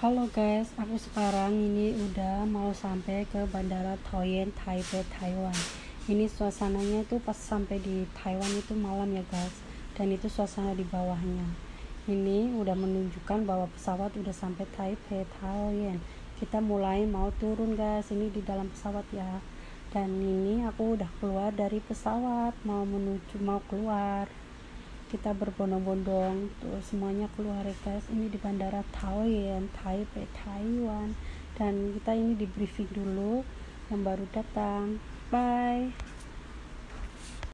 Halo guys, aku sekarang ini udah mau sampai ke Bandara Taoyuan, Taipei, Taiwan. Ini suasananya itu pas sampai di Taiwan itu malam ya guys, dan itu suasana di bawahnya. Ini udah menunjukkan bahwa pesawat udah sampai Taipei, Taoyuan. Kita mulai mau turun guys, ini di dalam pesawat ya. Dan ini aku udah keluar dari pesawat, mau menuju mau keluar kita berbondong-bondong tuh semuanya keluar guys. Ini di bandara Taoyuan Taipei Taiwan. Dan kita ini di briefing dulu yang baru datang. Bye